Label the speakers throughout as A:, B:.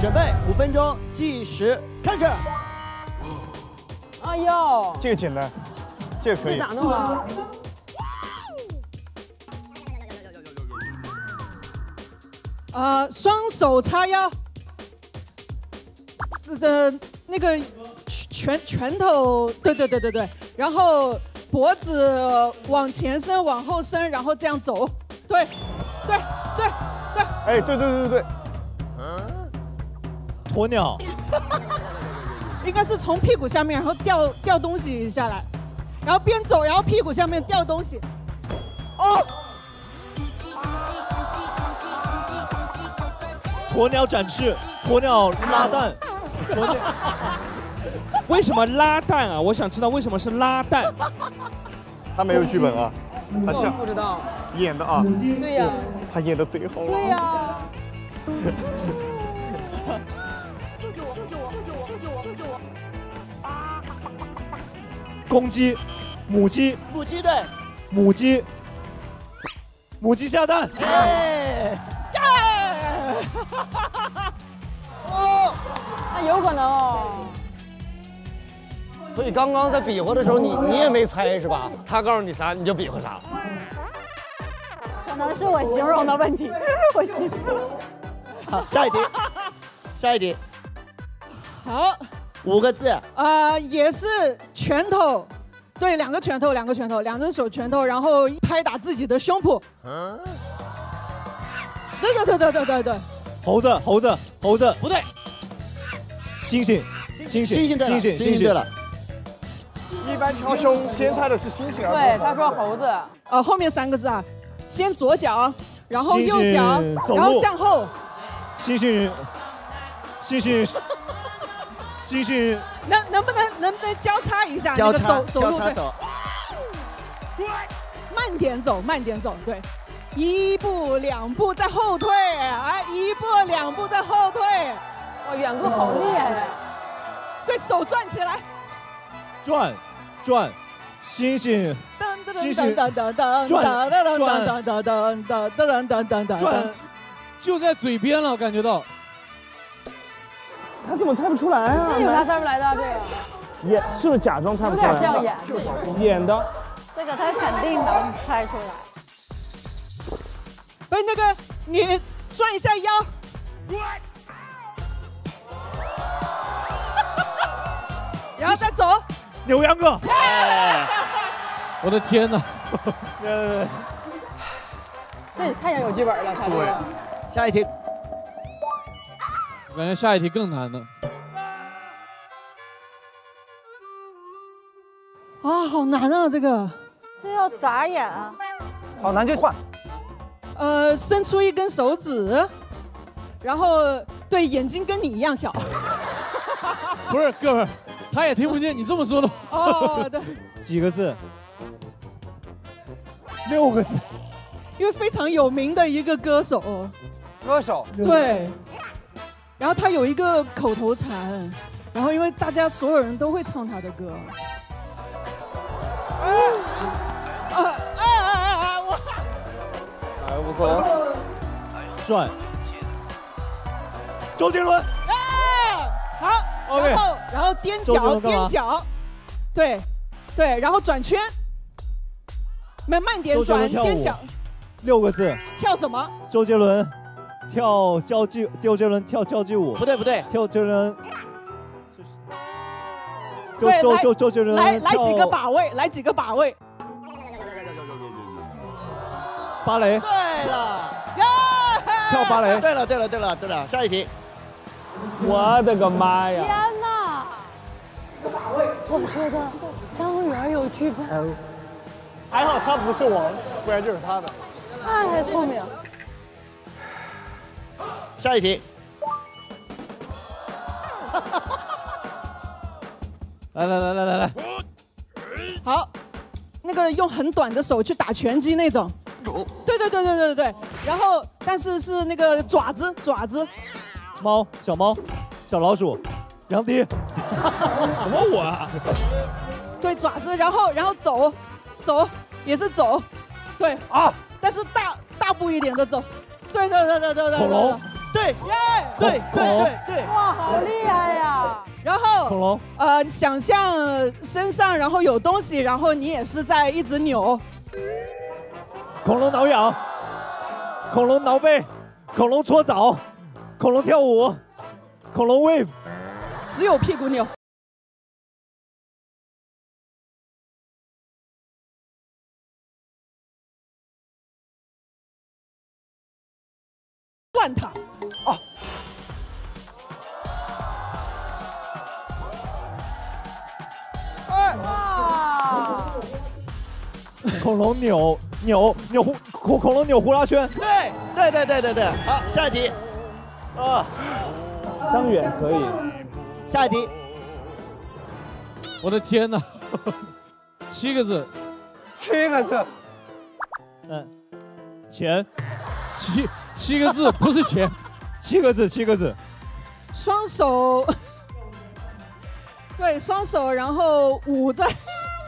A: 准备五分钟计时开始。
B: 哎呦，
C: 这个简单，这个可以。
B: 这咋弄啊？
D: 呃，双手叉腰，的那个拳拳头，对对对对对，然后脖子往前伸，往后伸，然后这样走，对，对对对。
C: 哎，对对对对对。
E: 鸵鸟，
D: 应该是从屁股下面，然后掉掉东西下来，然后边走，然后屁股下面掉东西。哦。
E: 鸵鸟展翅，鸵鸟拉蛋。鸵鸟
F: 为什么拉蛋啊？我想知道为什么是拉蛋。
C: 他没有剧本啊，他像
B: 不知道。
C: 演的啊。
B: 对呀。
C: 他演的贼好。
B: 对呀。
G: 救救我！
E: 公鸡，母鸡，
A: 母鸡对，
E: 母鸡，母鸡下蛋。
A: 哎，
B: 哦，那有可能哦。
A: 所以刚刚在比划的时候，你你也没猜是吧？
H: 他告诉你啥你就比划啥。
I: 可能是我形容的问题，我形容。
A: 好，下一题，下一题，
D: 好，
A: 五个字，
D: 呃，也是拳头，对，两个拳头，两个拳头，两只手拳头，然后拍打自己的胸脯。嗯对对对对对对对。
E: 猴子，猴子，猴子，
A: 不对。
E: 猩猩，猩猩，
A: 星星对了，
E: 猩猩，
A: 星星对了。
C: 一般敲胸先猜的是星星，
B: 对，他说猴子。
D: 呃，后面三个字啊，先左脚，然后右脚然后向后。
E: 猩猩，猩猩，猩猩，
D: 能能不能能不能交叉一下？
A: 交叉
D: 那个走走路对
A: 交叉走，
D: 慢点走，慢点走，对，一步两步再后退，哎，一步两步再后退，
B: 哇，远哥好厉害。呀！
D: 对手转起来，
E: 转，转，星星，
D: 噔噔
E: 猩猩
D: 噔噔噔噔
E: 转
D: 噔噔噔
E: 转
D: 噔噔噔噔噔噔噔噔
E: 转，
F: 就在嘴边了，我感觉到。
C: 他怎么猜不出来啊？
B: 这有啥猜不来的？这个
C: 演是不是假装猜不出来？
B: 点像演。
C: 演的。
I: 这个他肯定能猜出来。
D: 哎，那个你转一下腰，然后再走，
E: 牛羊哥，
F: 我的天哪！
E: 呃，
B: 这太像有剧本了，他这个。
A: 下一题，
F: 我感觉下一题更难了。
D: 啊，好难啊，这个，
I: 这要眨眼啊？
C: 好难就换。
D: 呃，伸出一根手指，然后对眼睛跟你一样小，
F: 不是哥们儿，他也听不见你这么说的。
D: 哦，对，
E: 几个字？六个字。
D: 因为非常有名的一个歌手，
C: 歌手。
D: 对，然后他有一个口头禅，然后因为大家所有人都会唱他的歌。啊啊啊啊啊！我
C: 还不错。
E: 帅。周杰伦。
D: 哎，好
E: ，OK
D: 然后然后踮脚踮脚，对对，然后转圈，慢慢点转踮脚，
E: 六个字。
D: 跳什么？
E: 周杰伦跳交际，周杰伦跳交际舞。
A: 不对不对，
E: 跳周杰伦。周周周周杰伦
D: 来来几个把位，来几个把位，
E: 芭蕾，
A: 对了，
E: 跳芭蕾。
A: 对了对了对了对了，下一题，
C: 我的个妈呀！
B: 天哪！我觉得张元有剧本，
C: 还好他不是王，不然就是他的。
B: 太聪明。
A: 下一题，
E: 来来来来来来，
D: 好，那个用很短的手去打拳击那种。对对对对对对对，然后但是是那个爪子爪子，
E: 猫，小猫，小老鼠，杨迪。
F: 什么我啊？
D: 对爪子，然后然后走走也是走，对啊，但是大大步一点的走，对对对对对对对
E: 恐龙
D: 对，
A: 对对对对对，
B: 哇，好厉害呀！
D: 然后
E: 恐龙，
D: 呃，想象身上然后有东西，然后你也是在一直扭。
E: 恐龙挠痒，恐龙挠背，恐龙搓澡，恐龙跳舞，恐龙 wave，
D: 只有屁股扭。断塔哦，
B: 哇，
E: 恐龙扭扭扭呼恐恐龙扭呼啦圈，
A: 对对对对对对，好，下一题，
E: 啊，张远可以，
A: 下一题，
J: 我的天哪，七个字，
C: 七个字，
E: 嗯，钱，
J: 七七个字不是钱，
E: 七个字七个字，
D: 双手，对，双手，然后捂在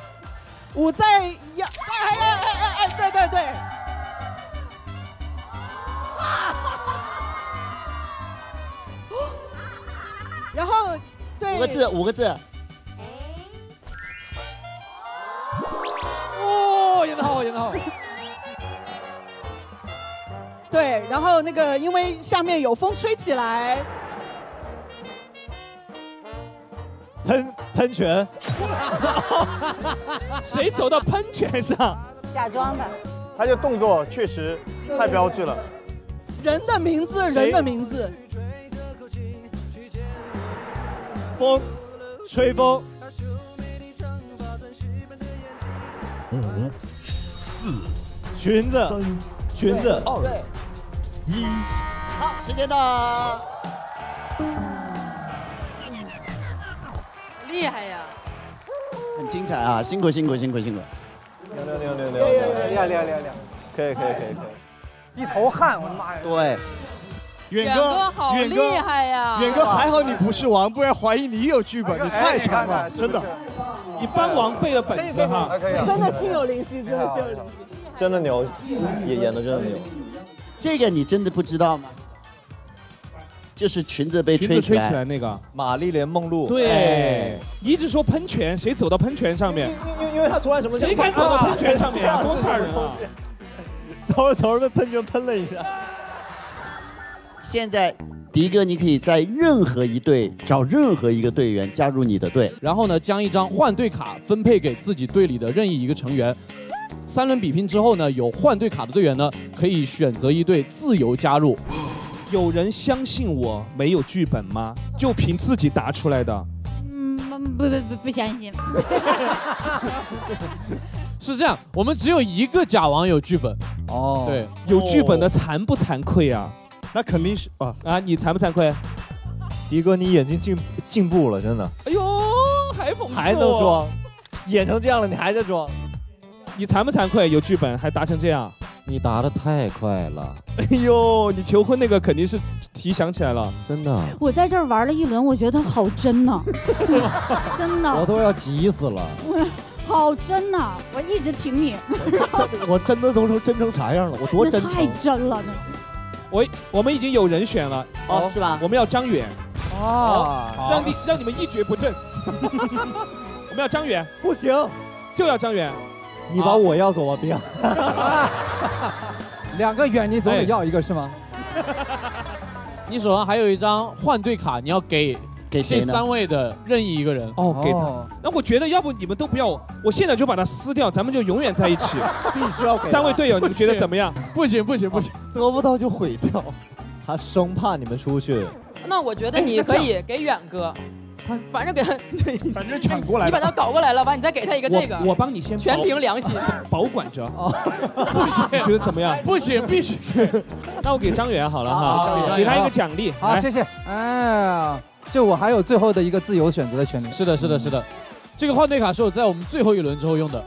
D: 捂在腰，哎哎哎哎哎，对对对，然后对。
A: 五个字，五个字，
J: 哦，演得好，演得好，
D: 对，然后那个因为下面有风吹起来，
E: 喷喷泉，
F: 谁走到喷泉上？
I: 假装的。
C: 他这动作确实太标志了。
D: 人的名字，人的名字，
E: 风，吹风，
K: 五、四、
E: 裙子，
K: 三、
E: 裙子，
K: 二、一。
A: 好，时间到，
B: 厉害呀！
A: 很精彩啊，辛苦辛苦辛苦辛苦，
C: 六六六六六六，厉害厉害厉害厉害，可以可以可以可以，一头汗，我的妈呀！
A: 对，
B: 远
C: 远哥
B: 哥好厉
C: 远哥
B: 害呀！
C: 远哥还好你不是王，不然怀疑你有剧本，你太强了，真的。
F: 你帮王背了本子
D: 真的心有灵犀，真的心有灵犀。
E: 真的牛，也演的真的牛。
A: 这个你真的不知道吗？就是裙子被
F: 吹
A: 吹起来，
F: 起来那个。
E: 玛丽莲梦露，
F: 对，你一直说喷泉，谁走到喷泉上面？
E: 因为因为他昨晚什么，
F: 谁敢走到喷泉上面啊？多吓人啊！
E: 走着走着被喷泉喷了一下。
A: 现在迪哥，你可以在任何一队找任何一个队员加入你的队，
J: 然后呢，将一张换队卡分配给自己队里的任意一个成员。三轮比拼之后呢，有换队卡的队员呢，可以选择一队自由加入。
F: 有人相信我没有剧本吗？就凭自己答出来的。
I: 嗯，不不不不相信。
J: 是这样，我们只有一个假王有剧本。
E: 哦，
J: 对，
F: 有剧本的惭不惭愧啊？
C: 那肯定是啊
F: 啊！你惭不惭愧？
E: 迪哥，你眼睛进进步了，真的。
F: 哎呦，还讽刺
E: 还能装，演成这样了，你还在装？
F: 你惭不惭愧？有剧本还答成这样？
E: 你答的太快了。
F: 哎呦，你求婚那个肯定是题想起来了，
E: 真的。
I: 我在这儿玩了一轮，我觉得好真呐，真的。
E: 我都要急死了。
I: 我 好真呐，我一直挺你。
E: 我真的都成真成啥样了？我多真。
I: 太真了，那
F: 我我们已经有人选了
A: 哦，是吧？
F: 我们要张远
C: 啊，
F: 让你让你们一蹶不振。我们要张远，
E: 不行，
F: 就要张远。
E: 你把我要走，我不要。
L: 两个远，你总得要一个是吗？
J: 你手上还有一张换队卡，你要给
A: 给谁呢？
J: 三位的任意一个人。
F: 哦，给他。那我觉得，要不你们都不要我，我现在就把它撕掉，咱们就永远在一起。
E: 必须要给
F: 三位队友，你们觉得怎么样？
J: 不行不行不行，
E: 得不到就毁掉。他生怕你们出去。
B: 那我觉得你可以给远哥，反正给他，
C: 反正抢过来。
B: 你把他搞过来了，完你再给他一个这个。
F: 我我帮你先
B: 全凭良心
F: 保管着。哦，不行，你觉得怎么样？
J: 不行，必须。
F: 那我给张远好了哈，给他一个奖励。
L: 好，谢谢。哎呀，就我还有最后的一个自由选择的权利。
J: 是的，是的，是的。这个换队卡是我在我们最后一轮之后用的。